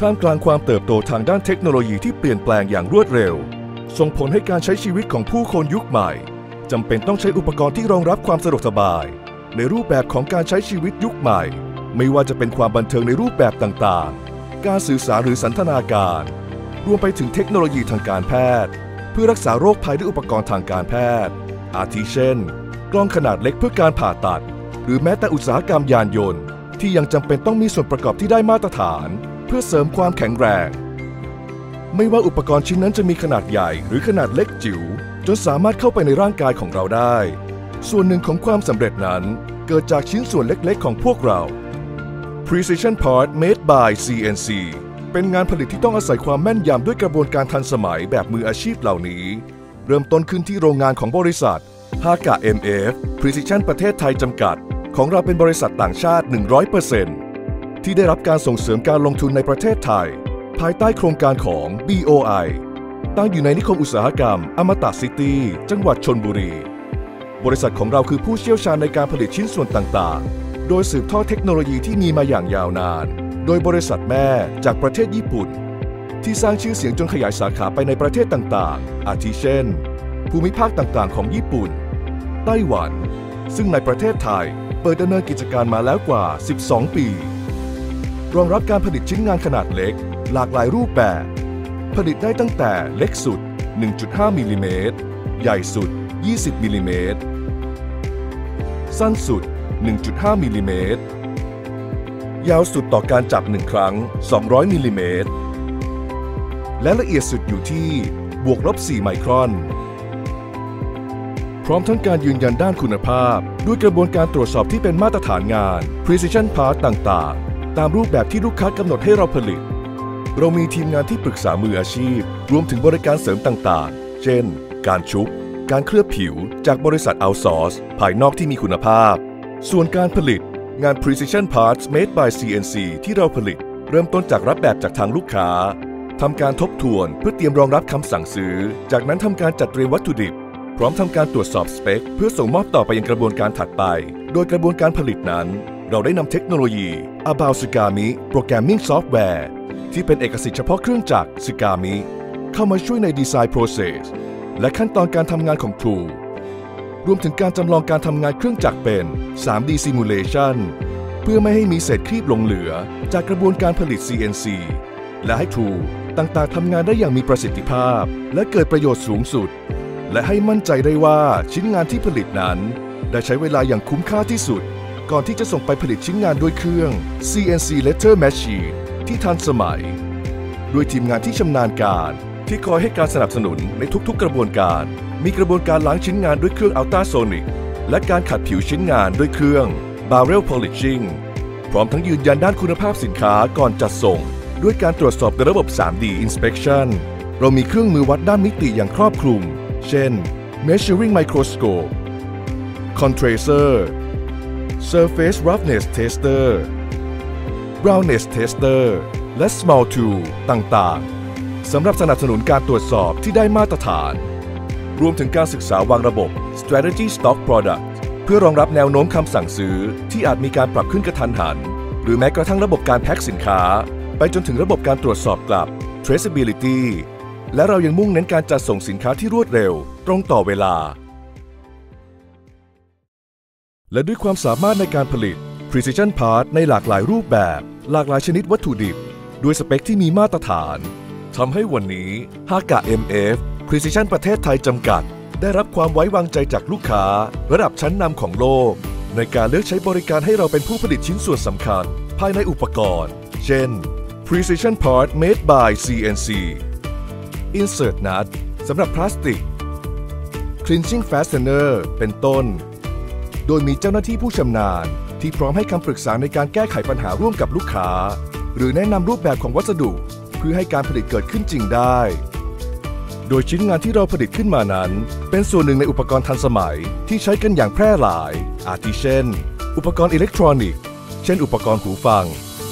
ท่ามกลางความเติบโตทางด้านเทคโนโลยีที่เปลี่ยนแปลงอย่างรวดเร็ว ส่งผลให้การใช้ชีวิตของผู้คนยุคใหม่จำเป็นต้องใช้อุปกรณ์ที่รองรับความสะดวกสบาย ในรูปแบบของการใช้ชีวิตยุคใหม่ ไม่ว่าจะเป็นความบันเทิงในรูปแบบต่างๆ การสื่อสารหรือสันทนาการ รวมไปถึงเทคโนโลยีทางการแพทย์ เพื่อรักษาโรคภัยด้วยอุปกรณ์ทางการแพทย์ อาทิเช่น กล้องขนาดเล็กเพื่อการผ่าตัด หรือแม้แต่อุตสาหกรรมยานยนต์ ที่ยังจำเป็นต้องมีส่วนประกอบที่ได้มาตรฐาน เพื่อเสริมความแข็งแรง ไม่ว่าอุปกรณ์ชิ้นนั้นจะมีขนาดใหญ่หรือขนาดเล็กจิ๋วจนสามารถเข้าไปในร่างกายของเราได้ ส่วนหนึ่งของความสำเร็จนั้น เกิดจากชิ้นส่วนเล็กๆ ของพวกเรา Precision Part Made by CNC เป็นงานผลิตที่ต้องอาศัยความแม่นยำด้วยกระบวนการทันสมัยแบบมืออาชีพเหล่านี้ เริ่มต้นขึ้นที่โรงงานของบริษัทฮากะ MF Precision ประเทศไทยจำกัด ของเราเป็นบริษัทต่างชาติ 100% ที่ได้รับการส่งเสริมการลงทุนในประเทศไทย ภายใต้โครงการของ BOI ตั้งอยู่ในนิคมอุตสาหกรรม อมตะซิตี้ จังหวัดชนบุรี บริษัทของเราคือผู้เชี่ยวชาญในการผลิตชิ้นส่วนต่างๆ โดยสืบทอดเทคโนโลยีที่มีมาอย่างยาวนาน โดยบริษัทแม่จากประเทศญี่ปุ่น ที่สร้างชื่อเสียงจนขยายสาขาไปในประเทศต่างๆ อาทิเช่น ภูมิภาคต่างๆ ของญี่ปุ่น ไต้หวัน ซึ่งในประเทศไทยเปิดดำเนินกิจการมาแล้วกว่า 12 ปี รองรับการผลิตชิ้นงานขนาดเล็ก หลากหลายรูปแบบ ผลิตได้ตั้งแต่เล็กสุด 1.5มิลลิเมตรใหญ่สุด 20มิลลิเมตรสั้นสุด 1.5มิลลิเมตรยาวสุดต่อการจับ 1 ครั้ง 200มิลลิเมตรและละเอียดสุดอยู่ที่บวกลบ 4 ไมครอน พร้อมทั้งการยืนยันด้านคุณภาพ ด้วยกระบวนการตรวจสอบที่เป็นมาตรฐานงาน Precision Part ต่าง ๆ ตามรูปแบบที่ลูกค้ากำหนดให้เราผลิต เรามีทีมงานที่ปรึกษามืออาชีพ รวมถึงบริการเสริมต่างๆ เช่น การชุบ การเคลือบผิว จากบริษัทเอาซอร์สภายนอกที่มีคุณภาพ ส่วนการผลิต งาน Precision Parts Made by CNC ที่เราผลิต เริ่มต้นจากรับแบบจากทางลูกค้าทำการทบทวนเพื่อเตรียมรองรับคำสั่งซื้อ จากนั้นทำการจัดเตรียมวัตถุดิบ พร้อมทำการตรวจสอบสเปค เพื่อส่งมอบต่อไปยังกระบวนการถัดไป โดยกระบวนการผลิตนั้น เราได้นำเทคโนโลยี About Sugami Programming Software ที่เป็นเอกสิทธิ์เฉพาะเครื่องจักร Sugami เข้ามาช่วยใน Design Process และขั้นตอนการทำงานของ True รวมถึงการจำลองการทำงานเครื่องจักรเป็น 3D Simulation เพื่อไม่ให้มีเศษครีบหลงเหลือจากกระบวนการผลิต CNC และให้ True ต่างๆทำงานได้อย่างมีประสิทธิภาพ และเกิดประโยชน์สูงสุด และให้มั่นใจได้ว่าชิ้นงานที่ผลิตนั้น ได้ใช้เวลาอย่างคุ้มค่าที่สุด ก่อนที่จะส่งไปผลิตชิ้นงานด้วยเครื่อง CNC Letter Machine ที่ทันสมัย ด้วยทีมงานที่ชำนาญการที่คอยให้การสนับสนุนในทุกๆ กระบวนการ มีกระบวนการล้างชิ้นงานด้วยเครื่อง Ultrasonic และการขัดผิวชิ้นงานด้วยเครื่อง Barrel Polishing พร้อมทั้งยืนยันด้านคุณภาพสินค้าก่อนจัดส่ง ด้วยการตรวจสอบระบบ 3D Inspection เรามีเครื่องมือวัดด้านมิติอย่างครอบคลุม เช่น Measuring Microscope Contracer Surface Roughness Tester Roundness Tester และ Small Tool ต่างๆ สำหรับสนับสนุนการตรวจสอบที่ได้มาตรฐาน รวมถึงการศึกษาวางระบบ Strategy Stock Product เพื่อรองรับแนวโน้มคำสั่งซื้อที่อาจมีการปรับขึ้นกระทันหัน หรือแม้กระทั่งระบบการแพ็คสินค้า ไปจนถึงระบบการตรวจสอบกลับ Traceability และเรายังมุ่งเน้นการจัดส่งสินค้าที่รวดเร็ว ตรงต่อเวลา และด้วยความสามารถในการผลิต Precision Part ในหลากหลายรูปแบบ หลากหลายชนิดวัตถุดิบ ด้วยสเปคที่มีมาตรฐานทำให้วันนี้ฮากะ MF Precision ประเทศไทยจำกัด ได้รับความไว้วางใจจากลูกค้า ระดับชั้นนำของโลก ในการเลือกใช้บริการให้เราเป็นผู้ผลิตชิ้นส่วนสำคัญ ภายในอุปกรณ์ เช่น Precision Part Made by CNC Insert Nut สำหรับพลาสติก Clinching Fastener เป็นต้น โดยมีเจ้าหน้าที่ผู้ชำนาญ ที่พร้อมให้คำปรึกษาในการแก้ไขปัญหาร่วมกับลูกค้า หรือแนะนำรูปแบบของวัสดุ เพื่อให้การผลิตเกิดขึ้นจริงได้ โดยชิ้นงานที่เราผลิตขึ้นมานั้น เป็นส่วนหนึ่งในอุปกรณ์ทันสมัยที่ใช้กันอย่างแพร่หลาย อาทิเช่น อุปกรณ์อิเล็กทรอนิกส์ เช่น อุปกรณ์หูฟัง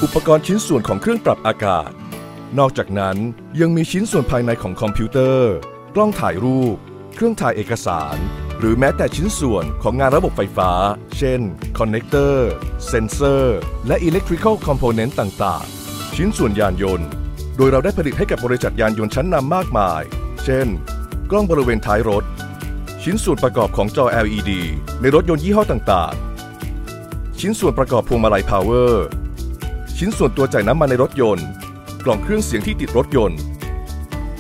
อุปกรณ์ชิ้นส่วนของเครื่องปรับอากาศ นอกจากนั้นยังมีชิ้นส่วนภายในของคอมพิวเตอร์ กล้องถ่ายรูป เครื่องถ่ายเอกสาร หรือแม้แต่ชิ้นส่วนของงานระบบไฟฟ้า เช่น connector sensor และ electrical component ต่าง ๆ ชิ้นส่วนยานยนต์ โดยเราได้ผลิตให้กับบริษัทยานยนต์ชั้นนำมากมาย เช่น กล้องบริเวณท้ายรถ ชิ้นส่วนประกอบของจอ LED ในรถยนต์ยี่ห้อต่าง ๆ ชิ้นส่วนประกอบพวงมาลัย power ชิ้นส่วนตัวจ่ายน้ำมันในรถยนต์ กล่องเครื่องเสียงที่ติดรถยนต์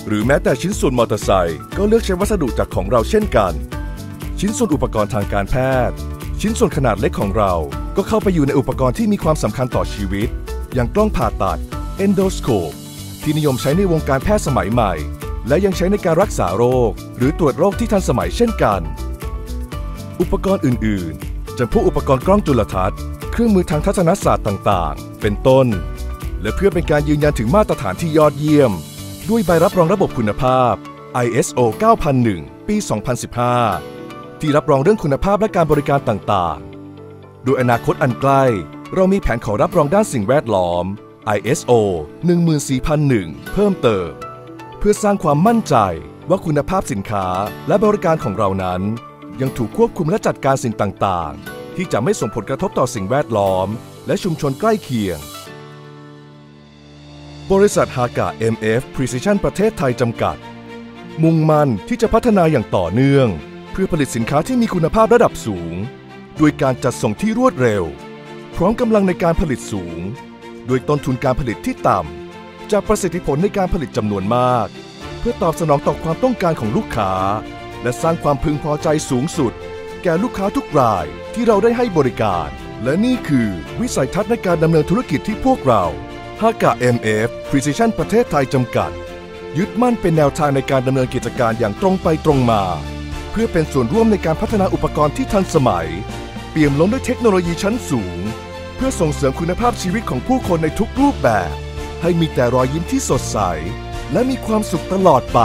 หรือแม้แต่ชิ้นส่วนมอเตอร์ไซค์ก็เลือกใช้วัสดุจากของเราเช่นกัน ชิ้นส่วนอุปกรณ์ทางการแพทย์ ชิ้นส่วนขนาดเล็กของเรา ก็เข้าไปอยู่ในอุปกรณ์ที่มีความสำคัญต่อชีวิต อย่างกล้องผ่าตัด endoscope ที่นิยมใช้ในวงการแพทย์สมัยใหม่ และยังใช้ในการรักษาโรค หรือตรวจโรคที่ทันสมัยเช่นกัน อุปกรณ์อื่น ๆจำพวกอุปกรณ์กล้องจุลทรรศน์ เครื่องมือทางทัศนศาสตร์ต่าง ๆ เป็นต้น และเพื่อเป็นการยืนยันถึงมาตรฐานที่ยอดเยี่ยม ด้วยใบรับรองระบบคุณภาพ ISO 9001 ปี 2015 ที่รับรองเรื่องคุณภาพและการบริการต่างๆ โดยอนาคตอันใกล้ เรามีแผนขอรับรองด้านสิ่งแวดล้อม ISO 14001 เพิ่มเติม เพื่อสร้างความมั่นใจว่าคุณภาพสินค้าและบริการของเรานั้น ยังถูกควบคุมและจัดการสิ่งต่างๆ ที่จะไม่ส่งผลกระทบต่อสิ่งแวดล้อม และชุมชนใกล้เคียง บริษัทฮากา MF Precision ประเทศไทยจำกัด มุ่งมั่นที่จะพัฒนาอย่างต่อเนื่อง เพื่อผลิตสินค้าที่มีคุณภาพระดับสูง ด้วยการจัดส่งที่รวดเร็ว พร้อมกำลังในการผลิตสูง ด้วยต้นทุนการผลิตที่ต่ำ จากประสิทธิผลในการผลิตจำนวนมาก เพื่อตอบสนองต่อความต้องการของลูกค้า และสร้างความพึงพอใจสูงสุด แก่ลูกค้าทุกรายที่เราได้ให้บริการ และนี่คือวิสัยทัศน์ในการดำเนินธุรกิจที่พวกเราฮากา MF Precision ประเทศไทยจำกัด ยึดมั่นเป็นแนวทางในการดำเนินกิจการอย่างตรงไปตรงมา เพื่อเป็นส่วนร่วมในการพัฒนาอุปกรณ์ที่ทันสมัย เปี่ยมล้นด้วยเทคโนโลยีชั้นสูง เพื่อส่งเสริมคุณภาพชีวิตของผู้คนในทุกรูปแบบ ให้มีแต่รอยยิ้มที่สดใส และมีความสุขตลอดไป